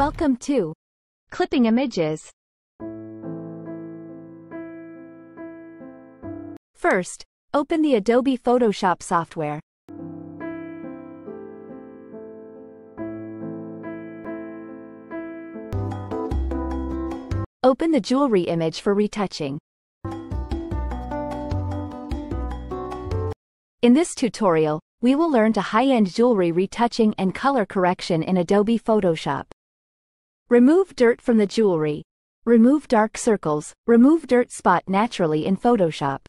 Welcome to Clipping Images. First, open the Adobe Photoshop software. Open the jewelry image for retouching. In this tutorial, we will learn to high-end jewelry retouching and color correction in Adobe Photoshop. Remove dirt from the jewelry. Remove dark circles, remove dirt spot naturally in Photoshop.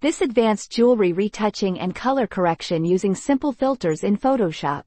This advanced jewelry retouching and color correction using simple filters in Photoshop.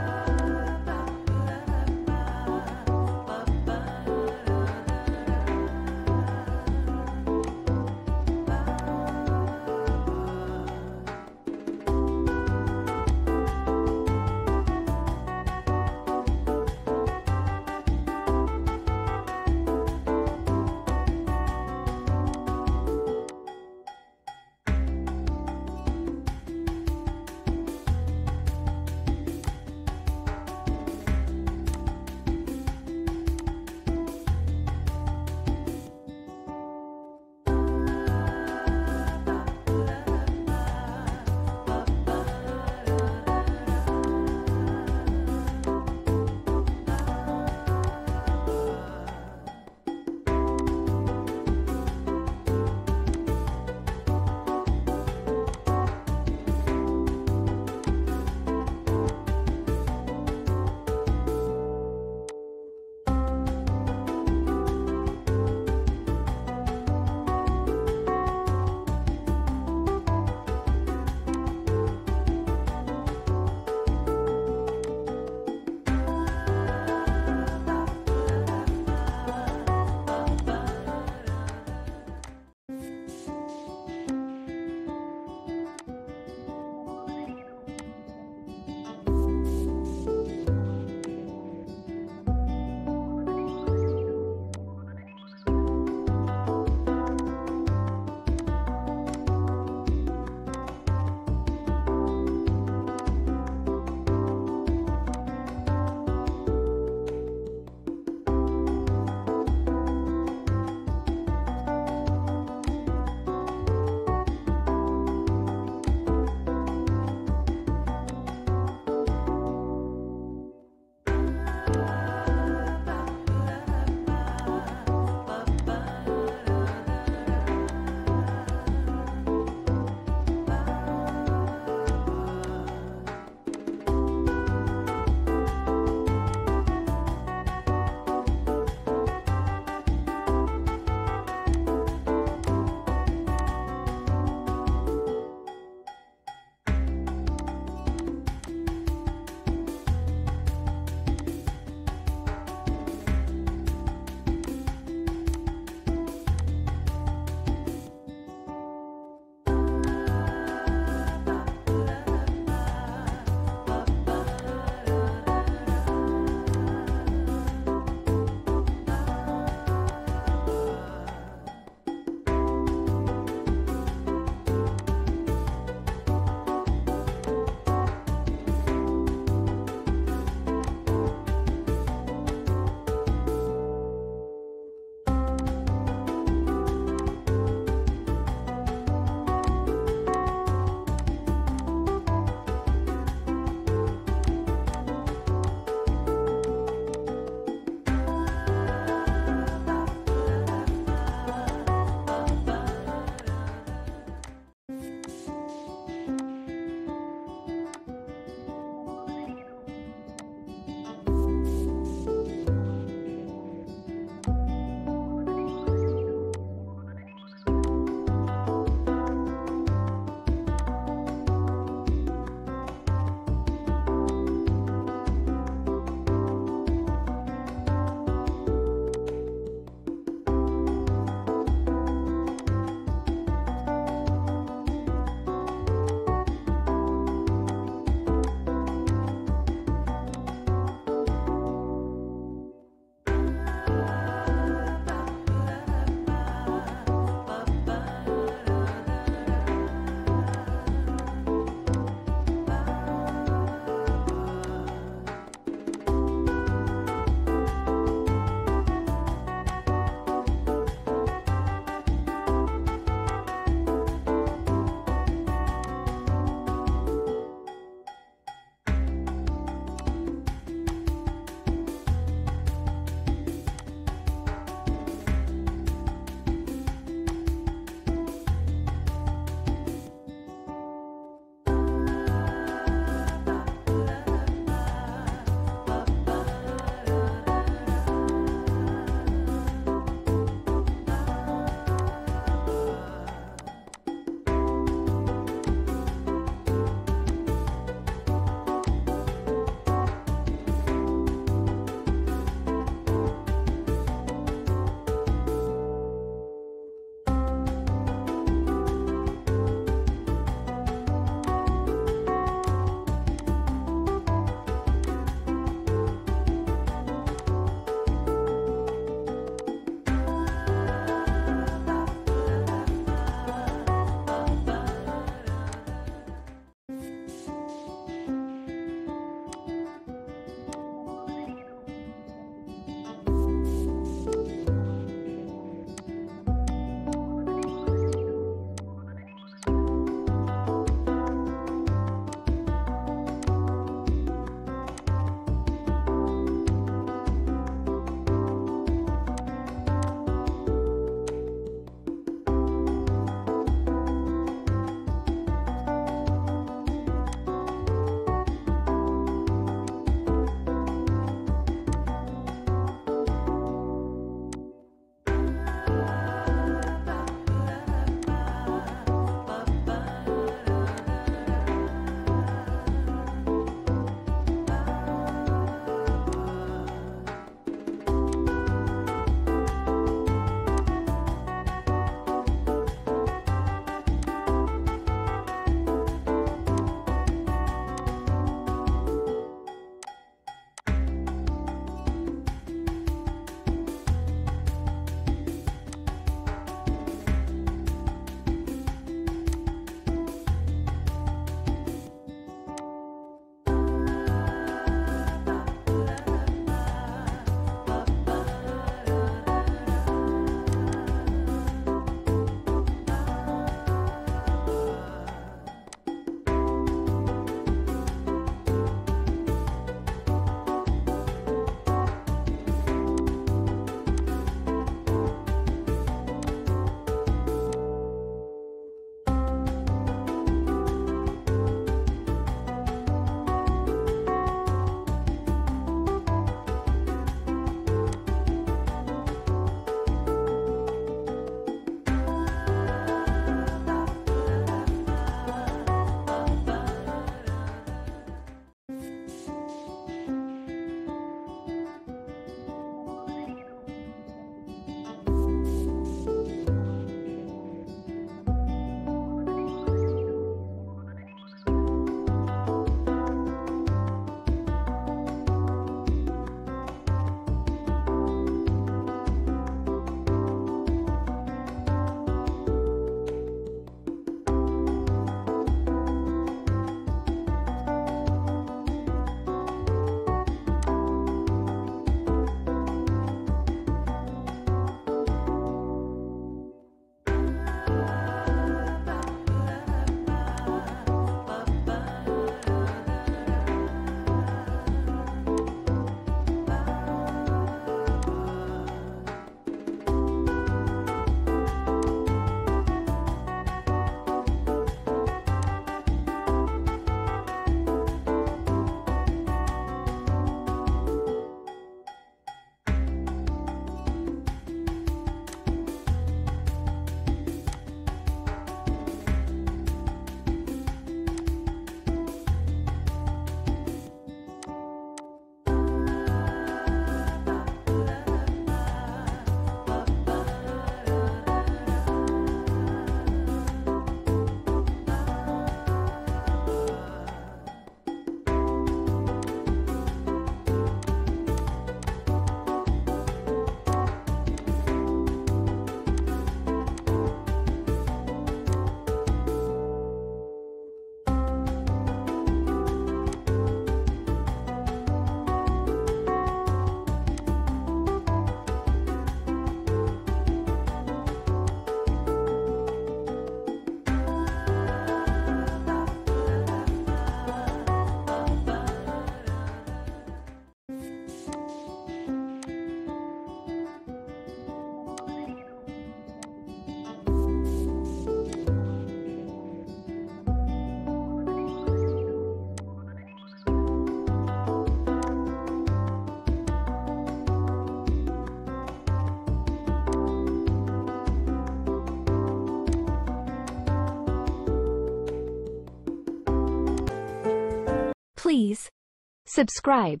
Subscribe.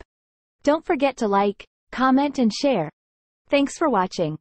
Don't forget to like, comment and share. Thanks for watching.